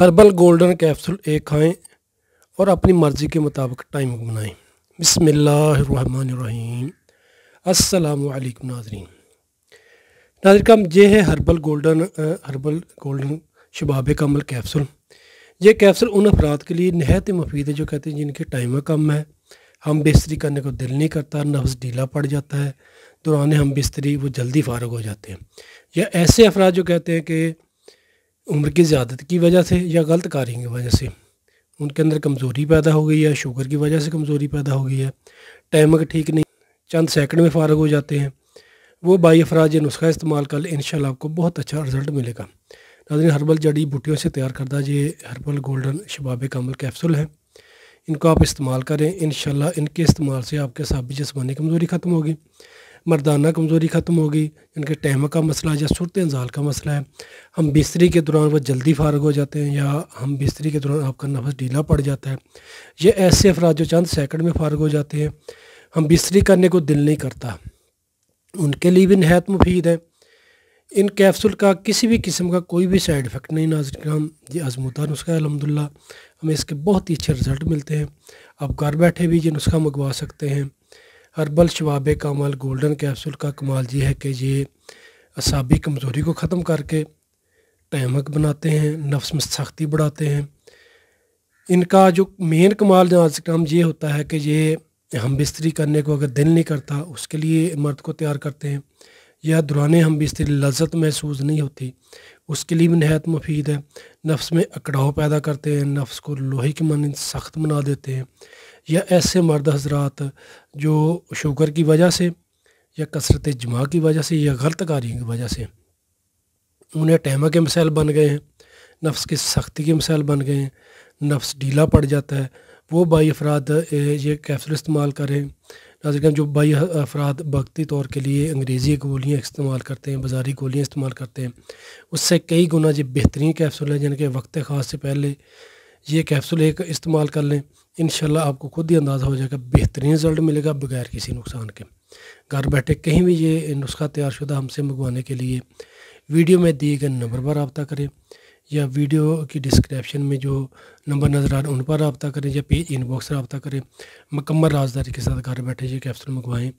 Herbal golden capsule एक खाएँ और अपनी मर्ज़ी के मुताबिक टाइम बनाएँ। बिसमीम अस्सलामुअलैकुम नाजरीन। नाजर कम ये है हर्बल गोल्डन हर्बल गोल्डन शबाब कमल कैप्सूल। ये कैप्सूल उन अफराद के लिए नहायत मुफीद है जो कहते हैं जिनके टाइम कम है। हम बिस्तरी करने को दिल नहीं करता, नफ्स ढीला पड़ जाता है। दौरान हम बिस्तरी, वो जल्दी फारग हो जाते हैं। या ऐसे अफराद जो कहते हैं कि उम्र की ज़्यादत की वजह से या गलत कार्य की वजह से उनके अंदर कमज़ोरी पैदा हो गई है, शुगर की वजह से कमज़ोरी पैदा हो गई है। टाइम ठीक नहीं, चंद सेकंड में फ़ारग हो जाते हैं। वो बाई अफराज ये नुस्खा इस्तेमाल कर इन आपको बहुत अच्छा रिज़ल्ट मिलेगा। नाजन हर्बल जड़ी बूटियों से तैयार करदा ये हर्बल गोल्डन शबाब कामल कैप्सूल है। इनको आप इस्तेमाल करें इन इनके इस्तेमाल से आपके साबी जिसमानी कमज़ोरी ख़त्म होगी। मर्दाना कमज़ोरी ख़त्म होगी इनके टहम का मसला या सूरत इंजाल का मसला है। हम बिस्तरी के दौरान वह जल्दी फारग हो जाते हैं या हम बिस्तरी के दौरान आपका नफस ढीला पड़ जाता है। ये ऐसे अफराज जो चंद सेकंड में फारग हो जाते हैं। हम बिस्तरी करने को दिल नहीं करता। उनके लिए भी नहायत मुफीद है। इन कैप्सूल का किसी भी किस्म का कोई भी साइड इफ़ेक्ट नहीं नाजिर हम ये आजमूदा नुस्खा है अलहमदिल्ला हमें इसके बहुत ही अच्छे रिज़ल्ट मिलते हैं। आप घर बैठे भी ये नुस्खा मंगवा सकते हैं। हर्बल शवाब कमाल गोल्डन कैप्सूल का कमाल ये है कि ये असाबी कमज़ोरी को ख़त्म करके टैमक बनाते हैं, नफ्स में सख्ती बढ़ाते हैं। इनका जो मेन कमाल काम ये होता है कि ये हम बिस्तरी करने को अगर दिल नहीं करता, उसके लिए मर्द को तैयार करते हैं। या दुराने हम बिस्तरी लज्जत महसूस नहीं होती। उसके लिए भी नहायत मुफीद है। नफ्स में अकड़ाव पैदा करते हैं, नफ्स को लोहे की मन सख्त बना देते हैं। या ऐसे मर्द हजरात जो शुगर की वजह से, या कसरत जमा की वजह से, या गलत कार्यों की वजह से, उन्हें टहमा के मसाइल बन गए हैं, नफ्स की सख्ती के मसाइल बन गए हैं। नफ्स ढीला पड़ जाता है। वो बाई अफराद ये कैप्सूल इस्तेमाल करें। नाजरन जो बाई अफराद वक्ती तौर के लिए अंग्रेज़ी गोलियाँ इस्तेमाल करते हैं, बाज़ारी गोलियाँ इस्तेमाल करते हैं, उससे कई गुना जो बेहतरीन कैप्सूल है, जिनके वक्त ख़ास से पहले ये कैप्सूल एक इस्तेमाल कर लें इन आपको खुद ही अंदाज़ा हो जाएगा, बेहतरीन रिज़ल्ट मिलेगा बगैर किसी नुकसान के। घर बैठे कहीं भी ये नुस्खा तैयारशुदा हमसे मंगवाने के लिए वीडियो में दिए गए नंबर पर रबता करें। या वीडियो की डिस्क्रिप्शन में जो नंबर नज़र आ रहे हैं, उन पर रबता करें या पेज इनबॉक्स रबता करें। मकम्मल राजदारी के साथ घर बैठे ये कैप्सूल मंगवाएँ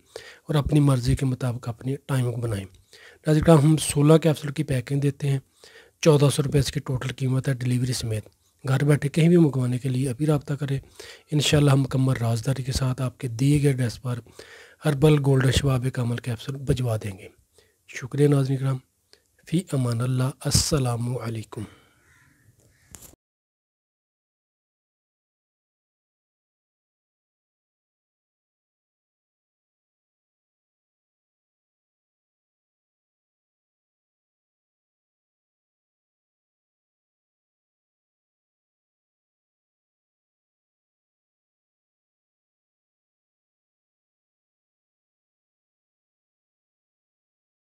और अपनी मर्ज़ी के मुताबिक अपनी टाइमिंग बनाएँ। नाजिक हम सोलह कैप्सूल की पैकिंग देते हैं। चौदह सौ रुपये इसकी टोटल कीमत है डिलीवरी समेत। घर बैठे कहीं भी मंगवाने के लिए अभी रबता करें। इन हम मुकम्मल राजदारी के साथ आपके दिए गए एड्रेस पर हर्बल गोल्डन शबाब कामल कैप्सूल भिजवा देंगे। शुक्रिया नाजन कराम फ़ी अमान असलकुम